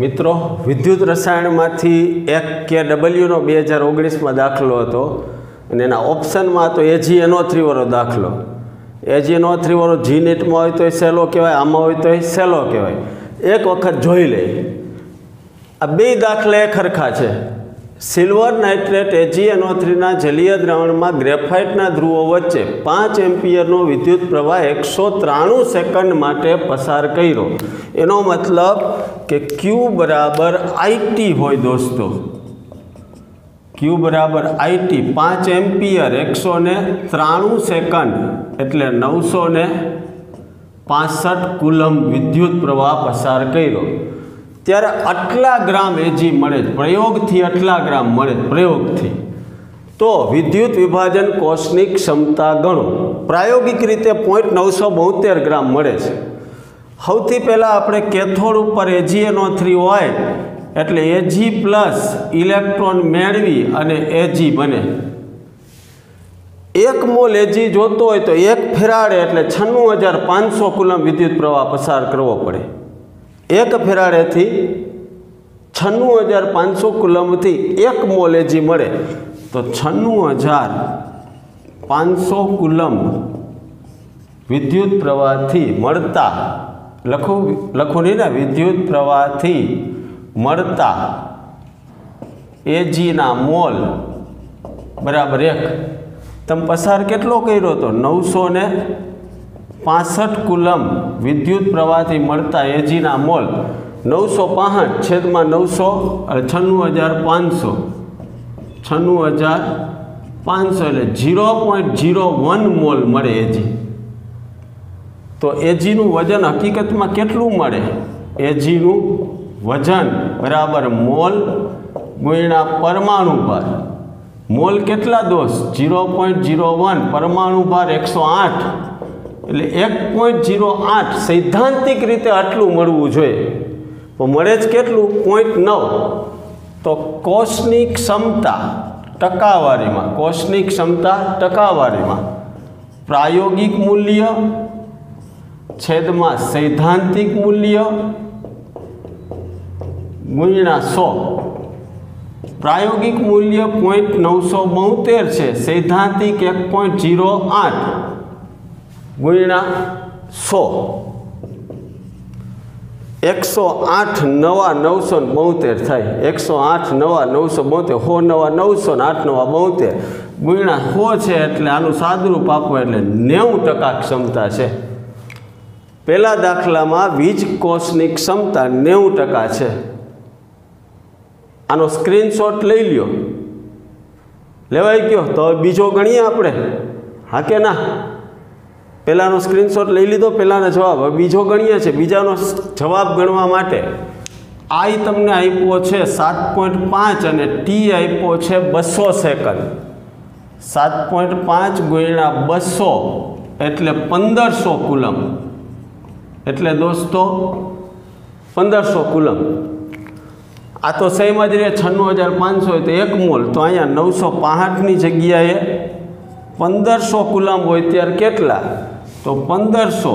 મિત્રો, વિદ્યુત રસાયણમાંથી એક કે ડબલ્યુનો બે હજાર ઓગણીસમાં દાખલો હતો અને એના ઓપ્શનમાં હતો એજી એનો થ્રીવાળો દાખલો. એજી એનો થ્રીવાળો જી નેટમાં હોય તો એ સહેલો કહેવાય, આમાં હોય તો એ સહેલો કહેવાય. એક વખત જોઈ લે. આ બે દાખલા એ ખરખા છે. સિલ્વર નાઇટ્રેટ એજીએનઓ થ્રીના જલીય દ્રાવણમાં ગ્રેફાઇટના ધ્રુવો વચ્ચે પાંચ એમ્પિયરનો વિદ્યુત પ્રવાહ એકસો ત્રાણું સેકન્ડ માટે પસાર કર્યો. એનો મતલબ કે ક્યુ બરાબર આઈટી હોય દોસ્તો. ક્યુ બરાબર આઈટી પાંચ એમ્પિયર એકસો ને ત્રાણું સેકન્ડ એટલે નવસો ને પાસઠ કુલમ વિદ્યુત પ્રવાહ પસાર કર્યો. ત્યારે આટલા ગ્રામ એજી મળે જ, પ્રયોગથી આટલા ગ્રામ મળે પ્રયોગથી. તો વિદ્યુત વિભાજન કોષની ક્ષમતા ગણો. પ્રાયોગિક રીતે પોઈન્ટ નવસો બોતેર ગ્રામ મળે છે. સૌથી પહેલાં આપણે કેથોડ ઉપર એજીએનો થ્રી હોય, એટલે એજી પ્લસ ઇલેક્ટ્રોન મેળવી અને એજી બને. એક મોલ એજી જોતો હોય તો એક ફેરાડે એટલે છન્નું હજાર પાંચસો કુલમ વિદ્યુત પ્રવાહ પસાર કરવો પડે. એક ફેરાડેથી છન્નું હજાર પાંચસો કુલમથી એક મોલ એજી મળે. તો છન્નું હજાર પાંચસો કુલમ વિદ્યુત પ્રવાહથી મળતા, લખું, લખો નહીં ને, વિદ્યુત પ્રવાહથી મળતા એજીના મોલ બરાબર એક. તમે પસાર કેટલો કર્યો હતો નવસો ને પાસઠ કુલમ. વિદ્યુત પ્રવાહથી મળતા એજીના મોલ નવસો પાંસઠ છેદમાં નવસો છન્નું હજાર પાંચસો. છન્નું હજાર પાંચસો એટલે zero point zero one mole મળે એજી. તો એજીનું વજન હકીકતમાં કેટલું મળે? એજીનું વજન બરાબર મોલ ગુણ્યા પરમાણુ ભાર. મોલ કેટલા દોષ? ઝીરો પોઈન્ટ ઝીરો વન, પરમાણુ ભાર એકસો આઠ. એટલે એક પોઈન્ટ ઝીરો આઠ સૈદ્ધાંતિક રીતે આટલું મળવું જોઈએ. તો મળે જ કેટલું? પોઈન્ટ નવ. તો કોષની ક્ષમતા ટકાવારીમાં કોષની ક્ષમતા ટકાવારીમાં પ્રાયોગિક મૂલ્ય, છેદમાં સૈદ્ધાંતિક મૂલ્ય, ગુણ્યા સો. પ્રાયોગિક મૂલ્ય પોઈન્ટ નવસો બોતેર છે. સૈદ્ધાંતિક એક પોઈન્ટ ઝીરો આઠ. ગુણ્યા સો. એકસો આઠ નવા નવસો બોતેર થાય. એકસો આઠ નવા નવસો બોતેર. હો નવા નવસો ને આઠ નવા બોતેર. ગુણ્યા હો છે એટલે આનું સાદરૂપ આપો એટલે નેવું ટકા ક્ષમતા છે. પહેલા દાખલામાં વીજ કોષની ક્ષમતા નેવું ટકા છે. આનો સ્ક્રીનશોટ લઈ લ્યો. લેવાઈ ગયો તો બીજો ગણીએ આપણે. હા કે ના? પહેલાંનો સ્ક્રીનશોટ લઈ લીધો પહેલાંનો જવાબ. બીજો ગણીએ છે બીજાનો જવાબ ગણવા માટે આઈ તમને આપ્યો છે સાત પોઈન્ટ પાંચ અને ટી આપ્યો છે બસો સેકન્ડ સાત પોઈન્ટ પાંચ ગુણ્યા બસો એટલે પંદરસો કુલમ. એટલે દોસ્તો, પંદરસો કુલમ. આ તો સેમ જ રહે, છન્નું હજાર પાંચસો હોય તો એક મોલ. તો અહીંયા નવસો પાંસઠની જગ્યાએ પંદરસો કુલમ હોય ત્યારે કેટલા? તો પંદરસો.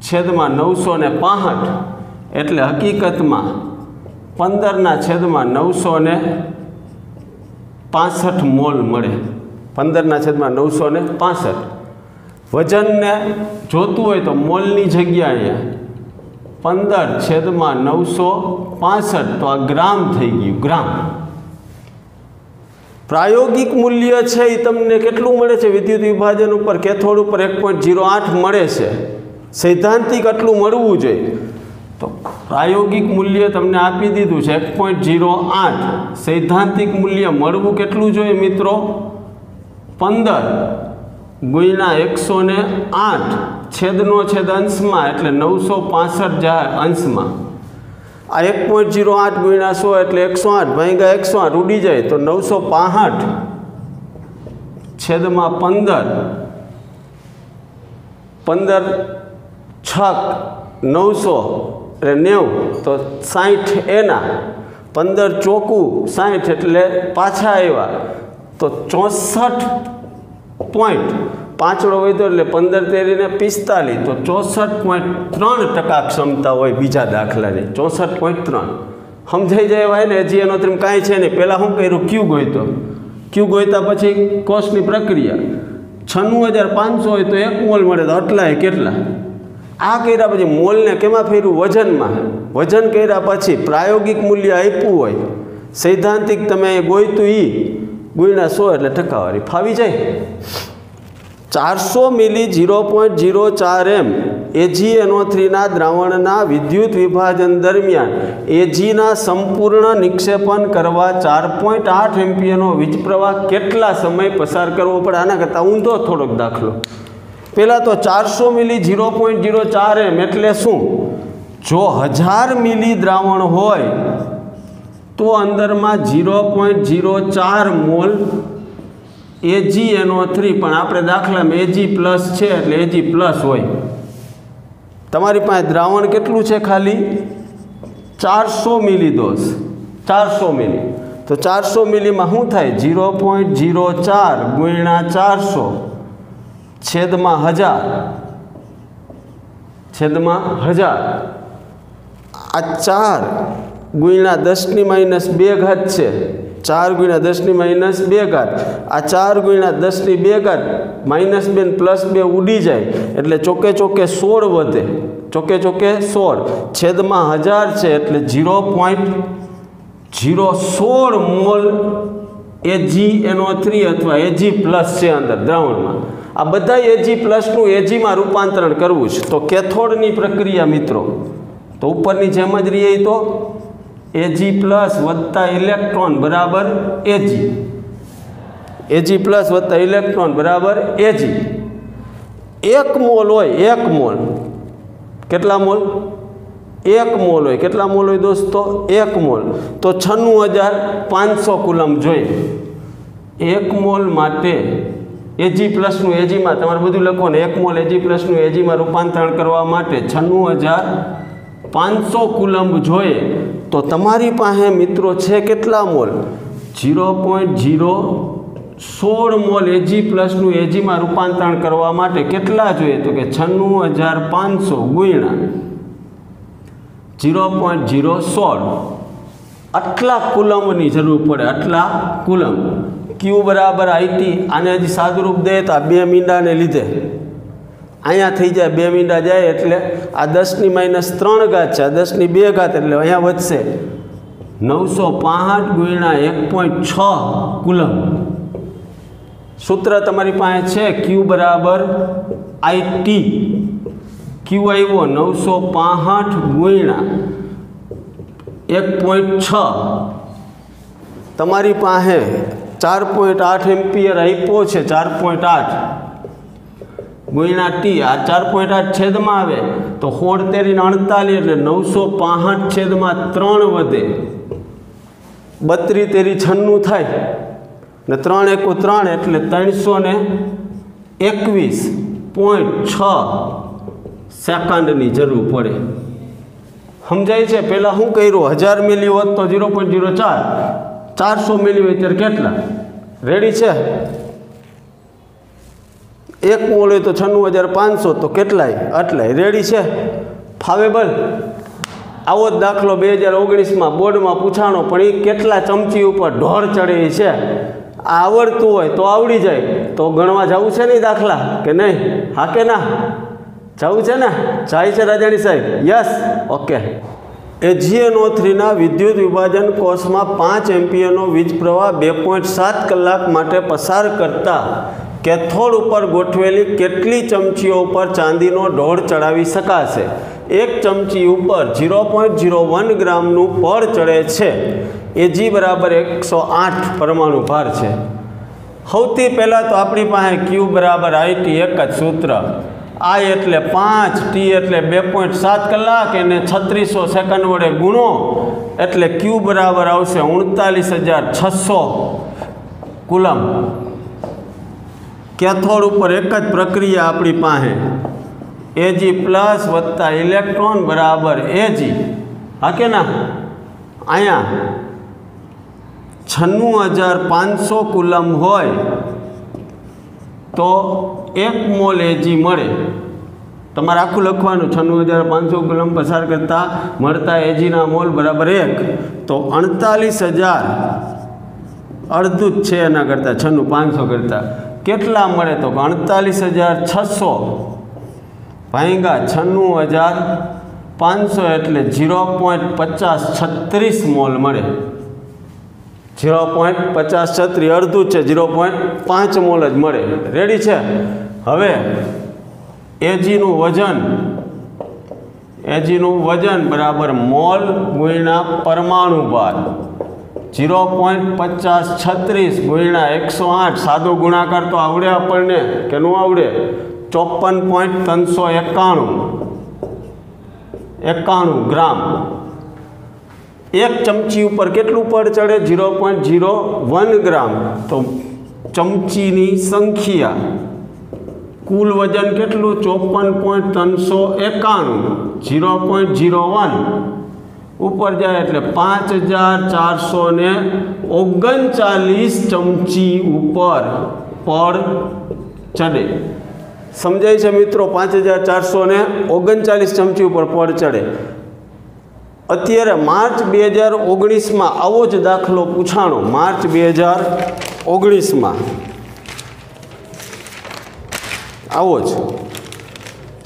છેદમાં નવસો ને પાંસઠ. એટલે હકીકતમાં પંદરના છેદમાં નવસો ને પાસઠ મોલ મળે. પંદરના છેદમાં નવસો ને પાસઠ. વજનને જોતું હોય તો મોલની જગ્યાએ પંદર છેદમાં નવસો પાસઠ. તો આ ગ્રામ થઈ ગયું, ગ્રામ. પ્રાયોગિક મૂલ્ય છે એ તમને કેટલું મળે છે? વિદ્યુત વિભાજન ઉપર કેથોડ ઉપર એક પોઈન્ટ જીરો આઠ મળે છે. સૈદ્ધાંતિક આટલું મળવું જોઈએ. તો પ્રાયોગિક મૂલ્ય તમને આપી દીધું છે એક પોઈન્ટ ઝીરો આઠ. સૈદ્ધાંતિક મૂલ્ય મળવું કેટલું જોઈએ મિત્રો? પંદર ગુણ્યા એકસો ને આઠ. છેદનો છેદ અંશમાં, એટલે નવસો પાસઠ જાય અંશમાં. આ એક પોઈન્ટ ઝીરો આઠ ગુણ્યા સો એટલે એકસો આઠ ભાંગ્યા એકસો આઠ ઉડી જાય તો નવસો પાસઠ છેદમાં પંદર. પંદર છક નવસો એટલે નેવું, તો સાઠ એના. પંદર ચોકું સાઠ એટલે પાછા આવ્યા. તો ચોસઠ પોઈન્ટ પાંચડો વધ્યો એટલે પંદર તેરીને પિસ્તાલીસ. તો ચોસઠ પોઈન્ટ ત્રણ ટકા ક્ષમતા હોય બીજા દાખલાની. ચોસઠ પોઈન્ટ ત્રણ. સમજાઈ જાય હોય ને, હજી એનો તેમ કાંઈ છે નહીં. પહેલાં શું કર્યું? ક્યુ ગોઈતો ક્યુ ગોઈતા પછી કોષની પ્રક્રિયા. છન્નું હજાર પાંચસો હોય તો એક મોલ મળે તો આટલાય કેટલા? આ કર્યા પછી મોલને કેમાં ફેર્યું? વજનમાં. વજન કર્યા પછી પ્રાયોગિક મૂલ્ય આપ્યું હોય. સૈદ્ધાંતિક તમે ગોઈતું એ ગુણ્યા સો એટલે ટકાવારી. ફાવી જાય? ચારસો મિલી ઝીરો પોઈન્ટ ઝીરો ચાર એમ એજીએનઓ થ્રીના દ્રાવણના વિદ્યુત વિભાજન દરમિયાન એજીના સંપૂર્ણ નિક્ષેપણ કરવા ચાર પોઈન્ટ આઠ એમપીએનો વીજ પ્રવાહ કેટલા સમય પસાર કરવો પડે? આના કરતાં ઊંધો થોડોક દાખલો. પહેલાં તો ચારસો મિલી ઝીરો પોઈન્ટ ઝીરો ચાર એમ એટલે શું? જો હજાર મિલી દ્રાવણ હોય, તો અંદરમાં ઝીરો પોઈન્ટ ઝીરો ચાર મોલ એજી એનો થ્રી પણ આપણે દાખલામાં એજી પ્લસ છે એટલે એજી પ્લસ હોય. તમારી પાસે દ્રાવણ કેટલું છે ખાલી? ચારસો મિલી દોસ ચારસો મિલી. તો ચારસો મિલીમાં શું થાય? ઝીરો પોઈન્ટ ઝીરો ચાર ગુણ્યા ચારસો. છેદમાં હજાર. છેદમાં હજાર. આ ચાર ગુણ્યા દસની માઇનસ બે ઘાત છે. ચાર ગુણ્યા દસની માઇનસ બે ઘાત. આ ચાર ગુણ્યા દસની બે ઘાત માઇનસ બે પ્લસ બે ઉડી જાય. એટલે ચોકે ચોકે સોળ વધે. ચોકે ચોકે સોળ. છેદમાં હજાર છે એટલે ઝીરો પોઈન્ટ ઝીરો સોળ મોલ એજી એનો થ્રી અથવા એજી પ્લસ છે અંદર દ્રાવણમાં. આ બધા એજી પ્લસનું એજીમાં રૂપાંતરણ કરવું છે. તો કેથોડની પ્રક્રિયા મિત્રો. તો ઉપરની જેમ જ રહીએ તો એજી પ્લસ વત્તા ઇલેક્ટ્રોન બરાબર એજી એજી પ્લસ વત્તા ઇલેક્ટ્રોન બરાબર એજી એક મોલ હોય, એક મોલ. કેટલા મોલ? એક મોલ હોય. કેટલા મોલ હોય દોસ્તો? એક મોલ. તો છન્નું હજાર પાંચસો કુલમ જોઈએ. એક મોલ માટે એજી પ્લસનું એજીમાં તમારે બધું લખો ને એક મોલ એજી પ્લસનું એજીમાં રૂપાંતરણ કરવા માટે છન્નું હજાર પાંચસો કુલંબ જોઈએ. તો તમારી પાસે મિત્રો છે કેટલા મોલ? ઝીરો પોઈન્ટ ઝીરો સોળ મોલ એજી પ્લસનું એજીમાં રૂપાંતરણ કરવા માટે કેટલા જોઈએ તો કે છન્નું હજાર પાંચસો ગુણ્યા ઝીરો પોઈન્ટ ઝીરો સોળ. આટલા કુલમની જરૂર પડે, આટલા કુલમ. ક્યુ બરાબર આઈટી આને હજી સાદુરૂપ દે તો આ બે મીંડાને લીધે. અહીંયા થઈ જાય, બે મીંડા જાય એટલે આ દસની માઇનસ ત્રણ ઘાત છે, આ દસની બે ઘાત એટલે અહીંયા વધશે. નવસો પાંસઠ ગુણ્યા એક પોઈન્ટ છ કુલમ. સૂત્ર તમારી પાસે છે, ક્યુ બરાબર આઈટી ક્યુ આવ્યો? નવસો પાંસઠ ગુણ્યા એક પોઈન્ટ છ. તમારી પાસે ચાર પોઈન્ટ આઠ એમ્પિયર આપ્યો છે, ચાર પોઈન્ટ આઠ. ગુણ્યા ટી, આ ચાર પોઈન્ટ આઠ છેદમાં આવે, તો સોળ તેરીને અડતાલીસ એટલે નવસો પાસઠ છેદમાં ત્રણ વધે. બત્રી તેરી છન્નું થાય, ને ત્રણ એકુ ત્રણ એટલે ત્રણસો ને એકવીસ પોઈન્ટ છ સેકન્ડની જરૂર પડે. સમજાય છે? પહેલાં શું કર્યું? હજાર મિલી હોત તો ઝીરો પોઈન્ટ ઝીરો ચાર. ચારસો મિલી હોય ત્યારે કેટલા? રેડી છે? એક હોય તો છન્નું હજાર પાંચસો, તો કેટલાય? આટલાય. રેડી છે? ફાવેબલ આવો જ દાખલો બે હજાર ઓગણીસમાં બોર્ડમાં પૂછાણો, પણ એ કેટલા ચમચી ઉપર ઢોર ચડે છે? આ આવડતું હોય તો આવડી જાય. તો ગણવા જવું છે નહીં દાખલા? કે નહીં? હા કે ના? જવું છે ને? જાય છે રાજાણી સાહેબ. યસ ઓકે એજીએનઓ થ્રીના વિદ્યુત વિભાજન કોષમાં પાંચ એમ્પિયરનો વીજ પ્રવાહ બે પોઈન્ટ સાત કલાક માટે પસાર કરતા કેથોડ ઉપર ગોઠવેલી કેટલી ચમચીઓ ઉપર ચાંદીનો ઢોળ ચડાવી શકાશે? એક ચમચી ઉપર ઝીરો પોઈન્ટ ઝીરો વન ગ્રામનું પળ ચડે છે. એજી બરાબર એકસો આઠ પરમાણુ ભાર છે. સૌથી પહેલાં તો આપણી પાસે ક્યુ બરાબર આઈટી એક જ સૂત્ર. આ એટલે પાંચ ટી એટલે બે પોઈન્ટ સાત કલાક, એને છત્રીસો સેકન્ડ વડે ગુણો, એટલે ક્યુ બરાબર આવશે ઉડતાલીસ હજાર છસો. કુલમ. કેથોડ ઉપર એક જ પ્રક્રિયા આપણી પાસે. એજી પ્લસ વત્તા ઇલેક્ટ્રોન બરાબર એજી હા કે ના? અહીંયા છન્નું હજાર પાંચસો કુલમ હોય તો એક મોલ એજી મળે. તમારે આખું લખવાનું, છન્નું હજાર પાંચસો કુલમ પસાર કરતાં મળતા એજીના મોલ બરાબર એક. તો અડતાલીસ હજાર અડધું જ છે એના કરતાં, છન્નું પાંચસો કરતાં. કેટલા મળે તો અડતાલીસ હજાર છસો. ભાંગા છન્નું હજાર પાંચસો એટલે ઝીરો પોઈન્ટ પચાસ છત્રીસ મોલ મળે. ઝીરો પોઈન્ટ પચાસ છત્રીસ અડધું છે, ઝીરો પોઈન્ટ પાંચ મોલ જ મળે. રેડી છે? હવે એજીનું વજન એજીનું વજન બરાબર મોલ ગુણ્યા પરમાણુ ભાર ઝીરો પોઈન્ટ પચાસ છત્રીસ ગુણ્યા એકસો આઠ. સાદો ગુણાકાર તો આવડે આપણને, કે ન આવડે? ચોપન પોઈન્ટ ત્રણસો એકાણું. એકાણું ગ્રામ. એક ચમચી ઉપર કેટલું પડ ચડે? Zero point zero one gram. તો ચમચીની સંખ્યા. કુલ વજન કેટલું? ચોપન પોઈન્ટ ત્રણસો એકાણું. Zero point zero one. ઉપર જાય એટલે પાંચ હજાર ચારસો ને ઓગણચાલીસ ચમચી ઉપર પર ચડે. સમજાય છે મિત્રો? પાંચ હજાર ચારસો ને ઓગણચાલીસ ચમચી ઉપર પડ ચડે. અત્યારે માર્ચ બે હજાર ઓગણીસમાં આવો જ દાખલો પૂછાણો. માર્ચ બે હજાર ઓગણીસમાં. આવો જ.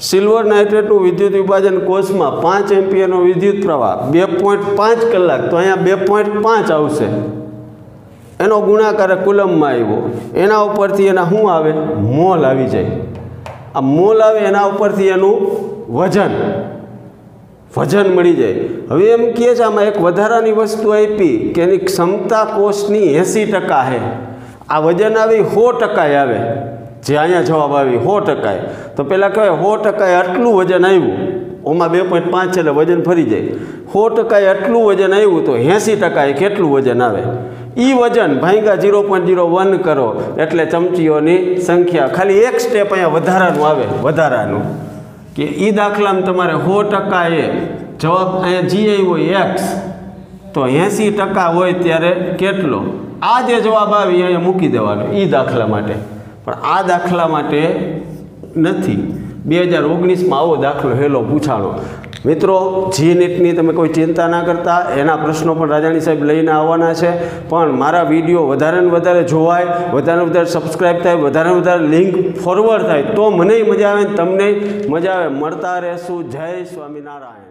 સિલ્વર નાઇટ્રેટનું વિદ્યુત વિભાજન કોષમાં પાંચ એમ્પિયરનો વિદ્યુત પ્રવાહ બે પોઈન્ટ પાંચ કલાક, તો અહીંયા બે પોઈન્ટ પાંચ આવશે. એનો ગુણાકાર કુલમમાં આવ્યો. એના ઉપરથી એના શું આવે? મોલ આવી જાય. આ મોલ આવે એના ઉપરથી એનું વજન. વજન મળી જાય. હવે એમ કહે છે, આમાં એક વધારાની વસ્તુ આપી કે એની ક્ષમતા કોષની એંસી ટકા છે આ વજન આવી સો ટકાએ આવે. જે અહીંયા જવાબ આવી સો ટકાએ તો પહેલાં કહેવાય સો ટકાએ આટલું વજન આવ્યું ઓમાં બે પોઈન્ટ પાંચ એટલે વજન ફરી જાય. સો ટકાએ આટલું વજન આવ્યું તો એંસી ટકાએ કેટલું વજન આવે? એ વજન ભાંગા ઝીરો પોઈન્ટ ઝીરો વન કરો એટલે ચમચીઓની સંખ્યા ખાલી એક સ્ટેપ અહીંયા વધારાનું આવે, વધારાનું. કે એ દાખલામાં તમારે સો ટકાએ જવાબ અહીંયા જી આવ્યો એક્સ. તો એંસી ટકા હોય ત્યારે કેટલો? આ જે જવાબ આવે, અહીંયા મૂકી દેવાનો એ દાખલા માટે. પણ આ દાખલા માટે નથી. બે હજાર ઓગણીસમાં આવો દાખલો હેલો, પૂછાણો. મિત્રો જી નેટની તમે કોઈ ચિંતા ના કરતા, એના પ્રશ્નો પણ રાજાણી સાહેબ લઈને આવવાના છે. પણ મારા વીડિયો વધારે ને વધારે જોવાય વધારે વધારે સબસ્ક્રાઈબ થાય વધારે વધારે લિંક ફોરવર્ડ થાય, તો મને મજા આવે તમને મજા આવે. મળતા રહેશું. જય સ્વામિનારાયણ.